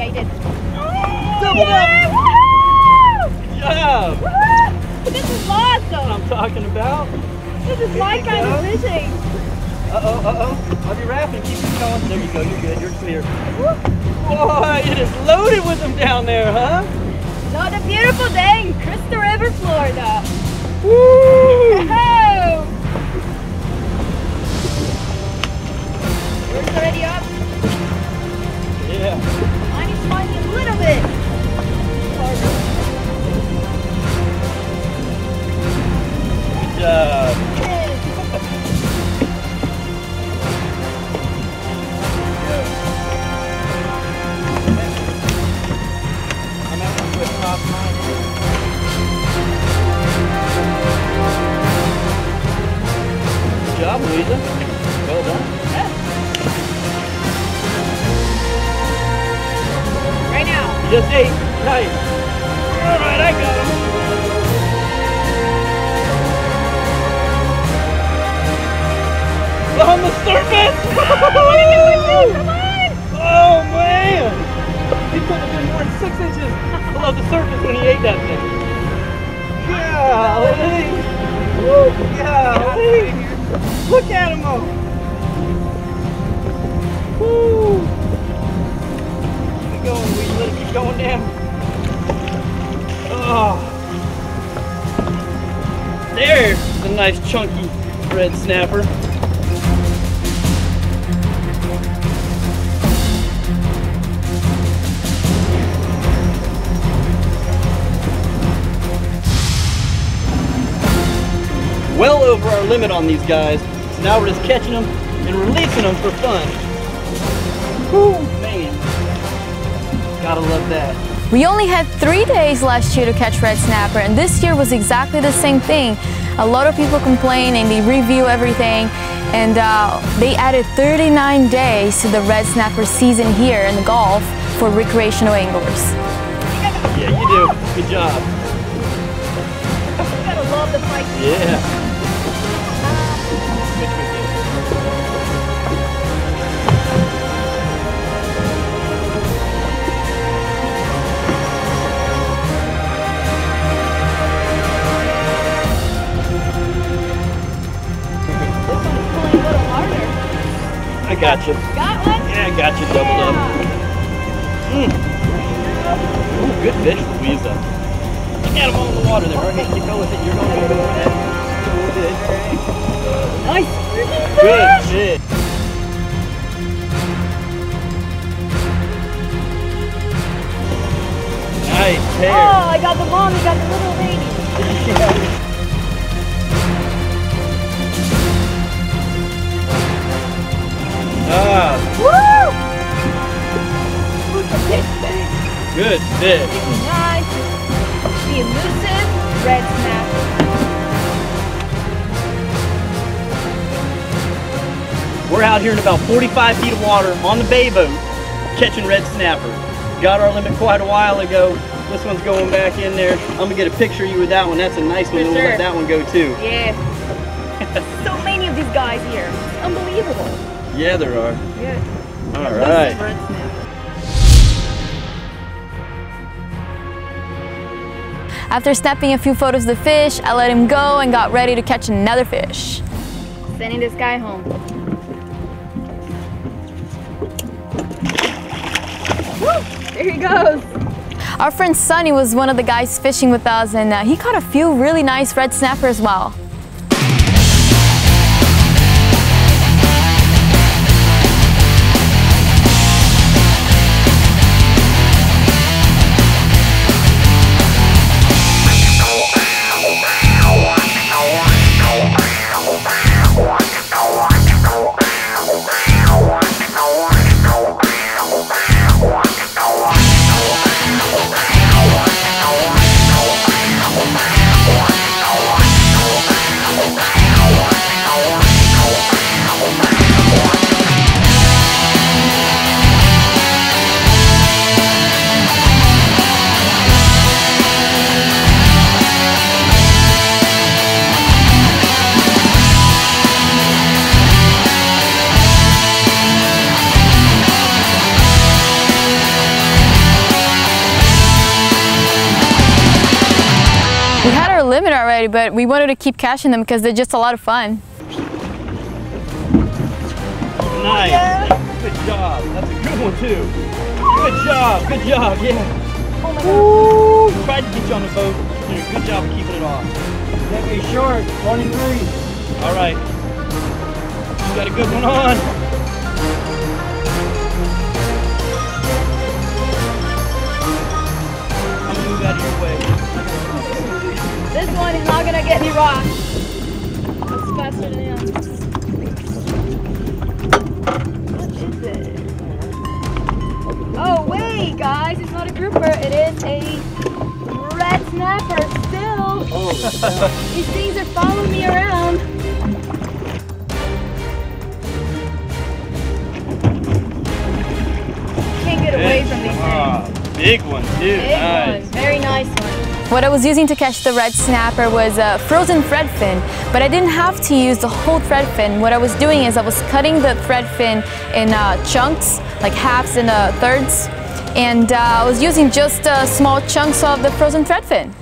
Yeah, you did. Yeah, up. woohoo! Good job. Woohoo! This is What awesome. I'm talking about. This is my kind go. of fishing. Uh-oh, uh-oh. I'll be rapping. Keep it going. There you go. You're good. You're clear. Boy, it is loaded with them down there, huh? Not a beautiful day in Crystal River, Florida. Woo! Good Luiza. Well done. Right now. You just ate. Nice. All right, I got him. On the surface! Come on! Oh man! He couldn't have been more than six inches below the surface when he ate that thing. Golly! Woo, golly! Look at him all! Woo! Keep going, we let it keep going down. Oh! Ah. There's a nice chunky red snapper. Over our limit on these guys. So now we're just catching them and releasing them for fun. Whew, man. Gotta love that. We only had three days last year to catch red snapper, and this year was exactly the same thing. A lot of people complain and they review everything, and uh, they added 39 days to the red snapper season here in the Gulf for recreational anglers. Yeah, you do. Good job. You gotta love the fight. Yeah. Got you. Got one? Yeah, I got you doubled up. Mm. Ooh, good fish, Luiza. Look at him all in the water there. Okay, you go with it. You're going to go with it. Go. Nice. Good fish. Nice pair. Oh, I got the mom, I got the little lady. Ah, Woo! Look at this thing. good fish. Nice. The elusive red snapper. We're out here in about 45 feet of water on the bay boat catching red snapper. Got our limit quite a while ago. This one's going back in there. I'm gonna get a picture of you with that one. That's a nice one. For and We'll let that one go too. Yeah. so many of these guys here. It's unbelievable. Yeah, there are. Yeah. All Elusive right. red snapper. After snapping a few photos of the fish, I let him go and got ready to catch another fish. Sending this guy home. Woo! There he goes. Our friend Sonny was one of the guys fishing with us, and uh, he caught a few really nice red snapper as well. Already, but we wanted to keep catching them because they're just a lot of fun. Nice. Good job. That's a good one too. Good job. Good job. Yeah. Oh my god. Tried to get you on the boat. You did a good job of keeping it off. Me short, 23. All right. You got a good one on. This one is not gonna get me rocked. It's faster than the others. What is it? Oh wait, guys, it's not a grouper. It is a red snapper. Still, Oh, these things are following me around. Can't get away from these things. Ah, big one too. Big nice. one, very nice one. What I was using to catch the red snapper was a frozen thread fin, but I didn't have to use the whole thread fin. What I was doing is I was cutting the thread fin in uh, chunks, like halves and uh, thirds, and uh, I was using just uh, small chunks of the frozen thread fin.